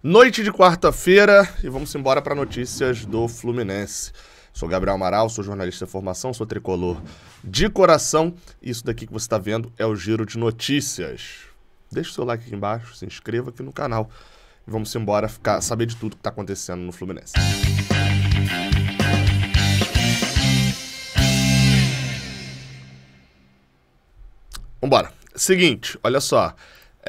Noite de quarta-feira e vamos embora para notícias do Fluminense. Sou Gabriel Amaral, sou jornalista de formação, sou tricolor de coração. Isso daqui que você está vendo é o Giro de Notícias. Deixe o seu like aqui embaixo, se inscreva aqui no canal e vamos embora ficar, saber de tudo que está acontecendo no Fluminense. Vambora. Seguinte, olha só.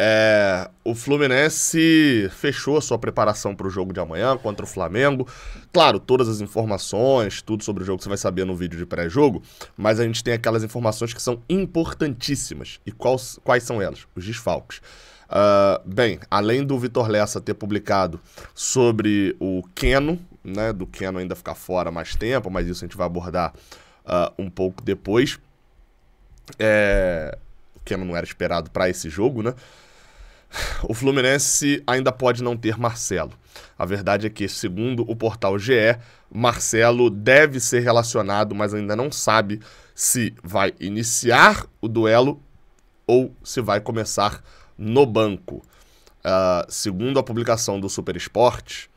É, o Fluminense fechou a sua preparação para o jogo de amanhã contra o Flamengo. Claro, todas as informações, tudo sobre o jogo você vai saber no vídeo de pré-jogo, mas a gente tem aquelas informações que são importantíssimas. E quais, quais são elas? Os desfalques. Uh, bem, além do Vitor Lessa ter publicado sobre o Keno, né, do Keno ainda ficar fora mais tempo, mas isso a gente vai abordar uh, um pouco depois. É, o Keno não era esperado para esse jogo, né? O Fluminense ainda pode não ter Marcelo. A verdade é que, segundo o portal GE, Marcelo deve ser relacionado, mas ainda não sabe se vai iniciar o duelo ou se vai começar no banco. Uh, segundo a publicação do Super Esporte,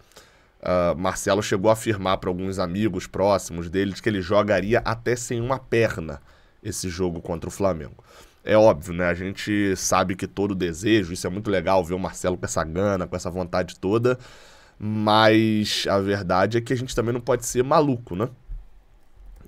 uh, Marcelo chegou a afirmar para alguns amigos próximos dele que ele jogaria até sem uma perna esse jogo contra o Flamengo. É óbvio, né? A gente sabe que todo desejo, isso é muito legal ver o Marcelo com essa gana, com essa vontade toda, mas a verdade é que a gente também não pode ser maluco, né?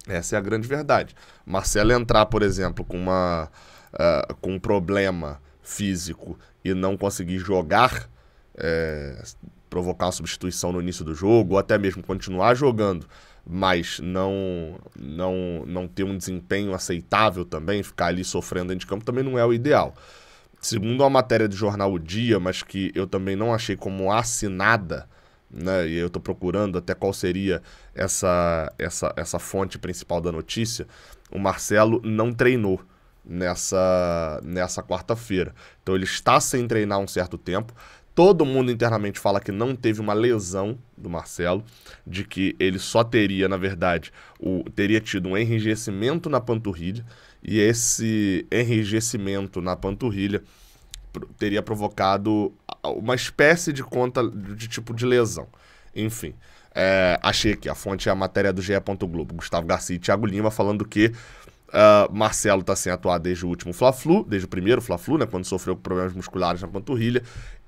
Essa é a grande verdade. Marcelo entrar, por exemplo, com, uma, uh, com um problema físico e não conseguir jogar, é, provocar uma substituição no início do jogo, ou até mesmo continuar jogando mas não, não, não ter um desempenho aceitável também, ficar ali sofrendo dentro de campo, também não é o ideal. Segundo uma matéria do jornal O Dia, mas que eu também não achei como assinada, né, e eu estou procurando até qual seria essa, essa, essa fonte principal da notícia, o Marcelo não treinou nessa, nessa quarta-feira. Então ele está sem treinar um certo tempo. Todo mundo internamente fala que não teve uma lesão do Marcelo, de que ele só teria, na verdade, o, teria tido um enrijecimento na panturrilha, e esse enrijecimento na panturrilha teria provocado uma espécie de conta de tipo de lesão. Enfim, é, achei aqui, a fonte é a matéria do GE. Globo, Gustavo Garcia e Thiago Lima falando que Uh, Marcelo está sem atuar desde o último Fla-Flu, desde o primeiro Fla-Flu, né, quando sofreu problemas musculares na panturrilha,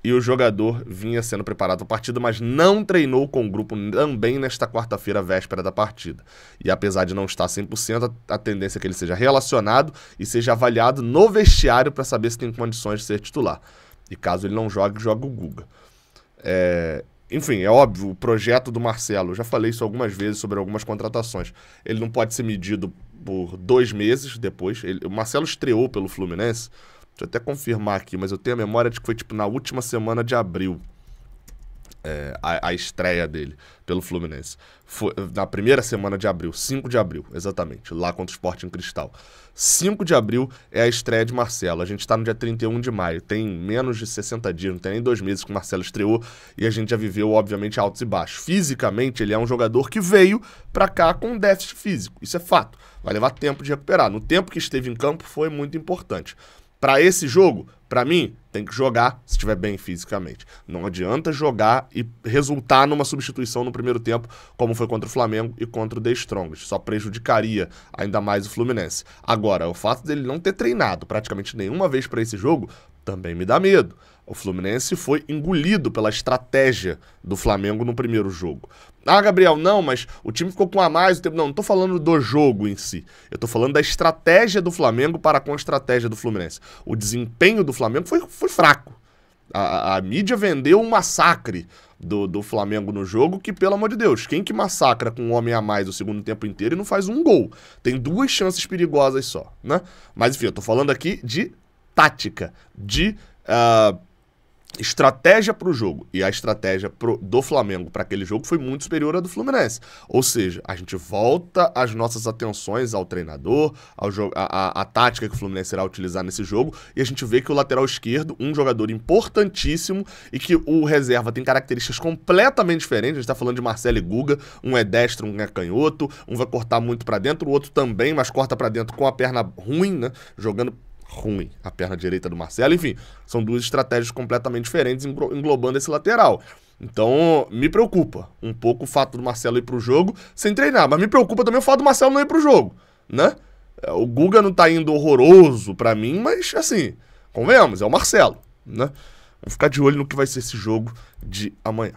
e o jogador vinha sendo preparado para a partida, mas não treinou com o grupo também nesta quarta-feira, véspera da partida. E apesar de não estar 100%, a tendência é que ele seja relacionado e seja avaliado no vestiário para saber se tem condições de ser titular. E caso ele não jogue, joga o Guga. É, enfim, é óbvio, o projeto do Marcelo, eu já falei isso algumas vezes sobre algumas contratações. Ele não pode ser medido por dois meses depois. Ele, o Marcelo estreou pelo Fluminense Deixa eu até confirmar aqui, mas eu tenho a memória de que foi tipo na última semana de abril. É, a, a, estreia dele pelo Fluminense. Foi na primeira semana de abril, 5 de abril, exatamente, lá contra o Sport em Cristal. 5 de abril é a estreia de Marcelo. A gente está no dia 31 de maio, tem menos de 60 dias, não tem nem dois meses que o Marcelo estreou e a gente já viveu, obviamente, altos e baixos. Fisicamente, ele é um jogador que veio para cá com déficit físico, isso é fato. Vai levar tempo de recuperar. No tempo que esteve em campo, foi muito importante. Para esse jogo, para mim, tem que jogar se estiver bem fisicamente. Não adianta jogar e resultar numa substituição no primeiro tempo, como foi contra o Flamengo e contra o The Strongest. Só prejudicaria ainda mais o Fluminense. Agora, o fato dele não ter treinado praticamente nenhuma vez para esse jogo também me dá medo. O Fluminense foi engolido pela estratégia do Flamengo no primeiro jogo. Ah, Gabriel, não, mas o time ficou com a mais. Não, não estou falando do jogo em si. Eu estou falando da estratégia do Flamengo para com a estratégia do Fluminense. O desempenho do Flamengo foi, foi fraco. A, a, mídia vendeu um massacre do, do Flamengo no jogo que, pelo amor de Deus, quem que massacra com um homem a mais o segundo tempo inteiro e não faz um gol? Tem duas chances perigosas só, né? Mas enfim, eu tô falando aqui de tática, de uh, estratégia para o jogo e a estratégia pro, do Flamengo para aquele jogo foi muito superior à do Fluminense. Ou seja, a gente volta as nossas atenções ao treinador, ao a, a, a, tática que o Fluminense irá utilizar nesse jogo e a gente vê que o lateral esquerdo, um jogador importantíssimo e que o reserva tem características completamente diferentes. A gente está falando de Marcelo e Guga, um é destro, um é canhoto, um vai cortar muito para dentro, o outro também, mas corta para dentro com a perna ruim, né? Jogando ruim a perna direita do Marcelo. Enfim, são duas estratégias completamente diferentes englobando esse lateral. Então, me preocupa um pouco o fato do Marcelo ir pro jogo sem treinar, mas me preocupa também o fato do Marcelo não ir pro jogo, né? É, o Guga não tá indo horroroso para mim, mas assim, convenhamos, é o Marcelo, né? Vamos ficar de olho no que vai ser esse jogo de amanhã.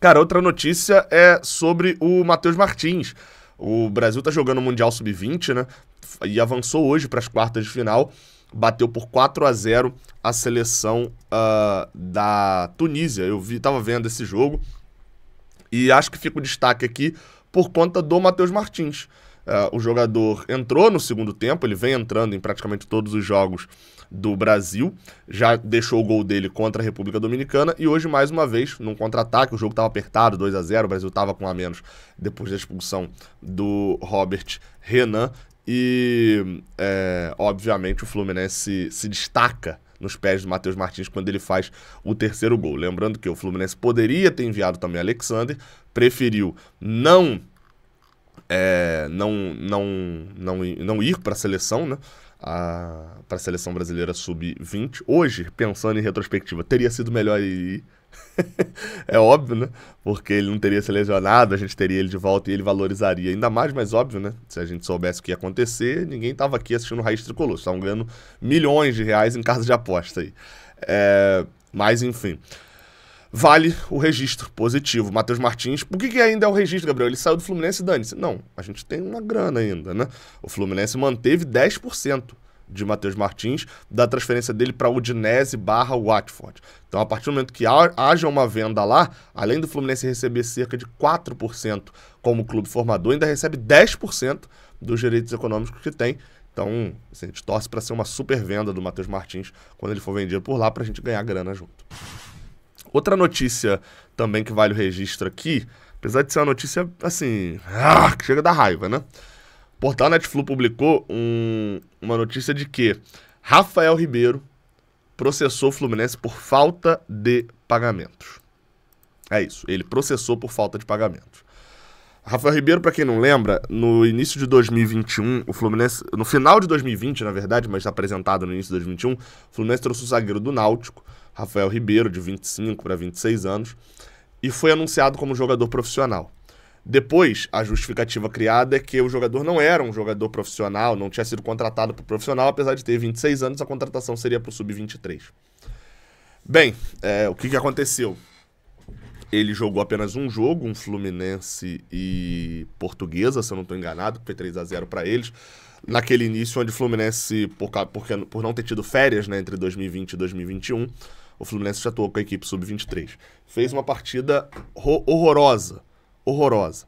Cara, outra notícia é sobre o Matheus Martins. O Brasil tá jogando o Mundial Sub-20, né? E avançou hoje para as quartas de final. Bateu por 4 a 0 a seleção uh, da Tunísia. Eu vi, tava vendo esse jogo. E acho que fica o destaque aqui por conta do Matheus Martins. Uh, o jogador entrou no segundo tempo, ele vem entrando em praticamente todos os jogos do Brasil, já deixou o gol dele contra a República Dominicana e hoje, mais uma vez, num contra-ataque, o jogo estava apertado, 2 a 0 o Brasil estava com a menos depois da expulsão do Robert Renan e, é, obviamente, o Fluminense se destaca nos pés do Matheus Martins quando ele faz o terceiro gol. Lembrando que o Fluminense poderia ter enviado também Alexander, preferiu não é, não, não, não, não ir para a seleção, né? para a seleção brasileira sub-20. Hoje, pensando em retrospectiva, teria sido melhor ir. é óbvio, né? Porque ele não teria se lesionado, a gente teria ele de volta e ele valorizaria ainda mais, mas óbvio, né? Se a gente soubesse o que ia acontecer, ninguém tava aqui assistindo o Raiz Tricolor. Estavam ganhando milhões de reais em casa de aposta aí. É... Mas, enfim vale o registro positivo. Matheus Martins, por que, que ainda é o registro, Gabriel? Ele saiu do Fluminense e dane-se. Não, a gente tem uma grana ainda, né? O Fluminense manteve 10% de Matheus Martins da transferência dele para Udinese barra Watford. Então, a partir do momento que haja uma venda lá, além do Fluminense receber cerca de 4% como clube formador, ainda recebe 10% dos direitos econômicos que tem. Então, assim, a gente torce para ser uma super venda do Matheus Martins quando ele for vendido por lá para a gente ganhar grana junto. Outra notícia também que vale o registro aqui, apesar de ser uma notícia assim, ah, que chega da raiva, né? O portal Netflu publicou um, uma notícia de que Rafael Ribeiro processou o Fluminense por falta de pagamentos. É isso, ele processou por falta de pagamentos. Rafael Ribeiro, para quem não lembra, no início de 2021, o Fluminense, no final de 2020, na verdade, mas apresentado no início de 2021, o Fluminense trouxe o zagueiro do Náutico, Rafael Ribeiro, de 25 para 26 anos, e foi anunciado como jogador profissional. Depois, a justificativa criada é que o jogador não era um jogador profissional, não tinha sido contratado para profissional, apesar de ter 26 anos, a contratação seria para o sub-23. Bem, é, o que, que aconteceu? Ele jogou apenas um jogo, um Fluminense e Portuguesa, se eu não estou enganado, foi 3 a 0 para eles. Naquele início onde o Fluminense, por, por, por não ter tido férias né, entre 2020 e 2021, o Fluminense já atuou com a equipe sub-23. Fez uma partida horrorosa. Horrorosa.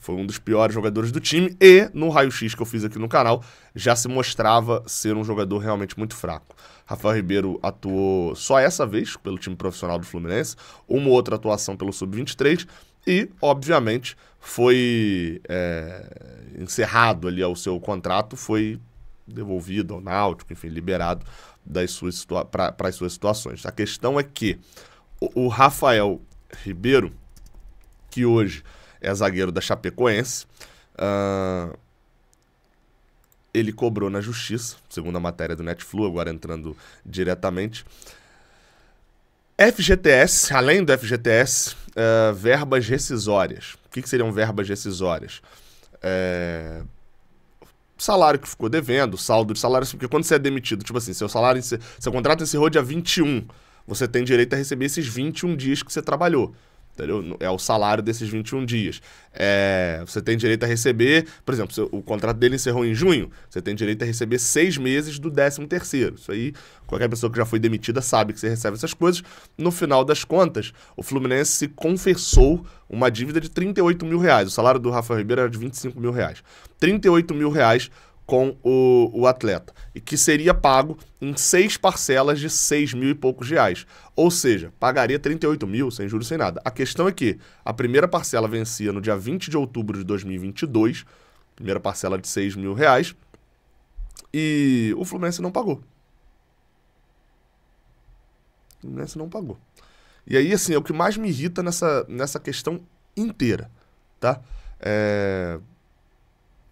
Foi um dos piores jogadores do time e, no raio-x que eu fiz aqui no canal, já se mostrava ser um jogador realmente muito fraco. Rafael Ribeiro atuou só essa vez pelo time profissional do Fluminense, uma outra atuação pelo Sub-23 e, obviamente, foi é, encerrado ali o seu contrato, foi devolvido ao Náutico, enfim, liberado das suas para as suas situações. A questão é que o, o, Rafael Ribeiro, que hoje é zagueiro da Chapecoense, uh, ele cobrou na justiça, segundo a matéria do Netflu, agora entrando diretamente. FGTS, além do FGTS, uh, verbas rescisórias. O que, que seriam verbas rescisórias? É, salário que ficou devendo, saldo de salário, porque quando você é demitido, tipo assim, seu salário, seu contrato encerrou dia 21, você tem direito a receber esses 21 dias que você trabalhou. Entendeu? É o salário desses 21 dias. É, você tem direito a receber, por exemplo, seu, o contrato dele encerrou em junho, você tem direito a receber seis meses do 13 terceiro. Isso aí, qualquer pessoa que já foi demitida sabe que você recebe essas coisas. No final das contas, o Fluminense confessou uma dívida de 38 mil reais. O salário do Rafael Ribeiro era de 25 mil reais. 38 mil reais com o, o atleta, e que seria pago em seis parcelas de seis mil e poucos reais. Ou seja, pagaria 38 mil sem juros, sem nada. A questão é que a primeira parcela vencia no dia 20 de outubro de 2022, primeira parcela de 6 mil reais, e o Fluminense não pagou. O Fluminense não pagou. E aí, assim, é o que mais me irrita nessa, nessa questão inteira, tá? É,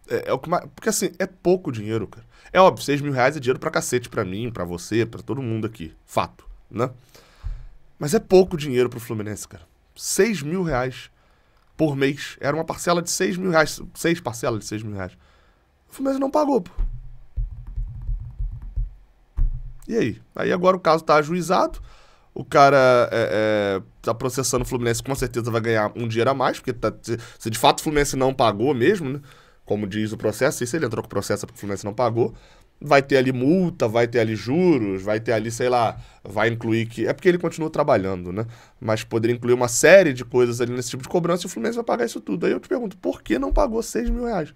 é, é, o que mais, porque assim, é pouco dinheiro, cara. É óbvio, 6 mil reais é dinheiro pra cacete pra mim, pra você, pra todo mundo aqui. Fato, né? Mas é pouco dinheiro pro Fluminense, cara. 6 mil reais por mês. Era uma parcela de 6 mil reais. Seis parcelas de 6 mil reais. O Fluminense não pagou, pô. E aí? Aí agora o caso tá ajuizado. O cara é, é, tá processando o Fluminense, com certeza vai ganhar um dinheiro a mais, porque tá, se, de fato o Fluminense não pagou mesmo, né? Como diz o processo, e se ele entrou com o processo porque o Fluminense não pagou, vai ter ali multa, vai ter ali juros, vai ter ali, sei lá, vai incluir que. É porque ele continua trabalhando, né? Mas poderia incluir uma série de coisas ali nesse tipo de cobrança e o Fluminense vai pagar isso tudo. Aí eu te pergunto, por que não pagou 6 mil reais?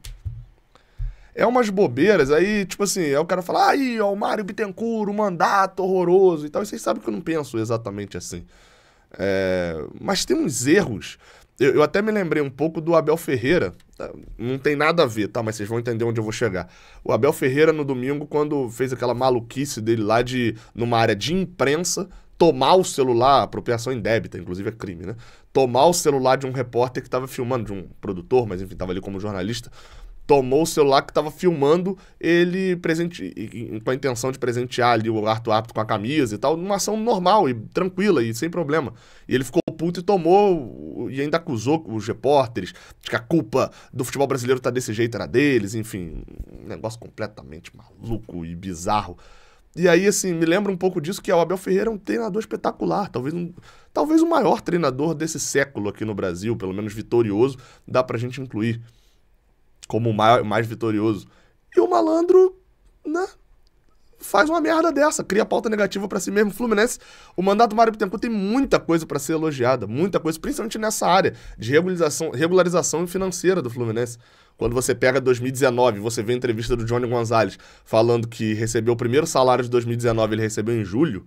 É umas bobeiras, aí, tipo assim, aí o cara fala, aí, ó, o Mário Bittencourt, o mandato horroroso e tal. E vocês sabem que eu não penso exatamente assim. É... Mas tem uns erros. Eu, eu, até me lembrei um pouco do Abel Ferreira. Tá? Não tem nada a ver, tá? Mas vocês vão entender onde eu vou chegar. O Abel Ferreira, no domingo, quando fez aquela maluquice dele lá de, numa área de imprensa, tomar o celular, apropriação indébita, inclusive é crime, né? Tomar o celular de um repórter que estava filmando, de um produtor, mas enfim, estava ali como jornalista, tomou o celular que estava filmando ele presente, com a intenção de presentear ali o Arthur Apto com a camisa e tal, numa ação normal e tranquila e sem problema. E ele ficou puto e tomou e ainda acusou os repórteres de que a culpa do futebol brasileiro tá desse jeito era deles, enfim, um negócio completamente maluco e bizarro. E aí, assim, me lembra um pouco disso que o Abel Ferreira é um treinador espetacular, talvez um, talvez o maior treinador desse século aqui no Brasil, pelo menos vitorioso, dá pra gente incluir como o mais, mais vitorioso. E o malandro, né? Faz uma merda dessa, cria pauta negativa para si mesmo. Fluminense, o mandato Mário Bittencourt tem muita coisa para ser elogiada, muita coisa, principalmente nessa área de regularização, regularização financeira do Fluminense. Quando você pega 2019, você vê a entrevista do Johnny Gonzalez falando que recebeu o primeiro salário de 2019, ele recebeu em julho.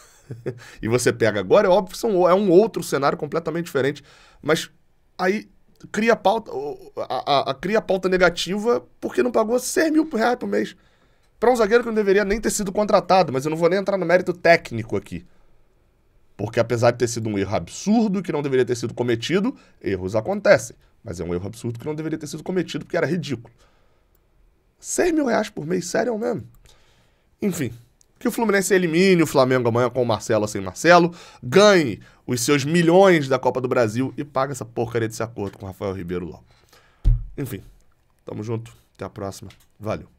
e você pega agora, é óbvio que são, é um outro cenário completamente diferente. Mas aí cria pauta, a, a, a, cria pauta negativa porque não pagou 6 mil reais por mês. Para um zagueiro que não deveria nem ter sido contratado, mas eu não vou nem entrar no mérito técnico aqui. Porque apesar de ter sido um erro absurdo que não deveria ter sido cometido, erros acontecem. Mas é um erro absurdo que não deveria ter sido cometido porque era ridículo. 6 mil reais por mês, sério mesmo? Enfim, que o Fluminense elimine o Flamengo amanhã com o Marcelo sem Marcelo, ganhe os seus milhões da Copa do Brasil e pague essa porcaria desse acordo com o Rafael Ribeiro logo. Enfim, tamo junto. Até a próxima. Valeu.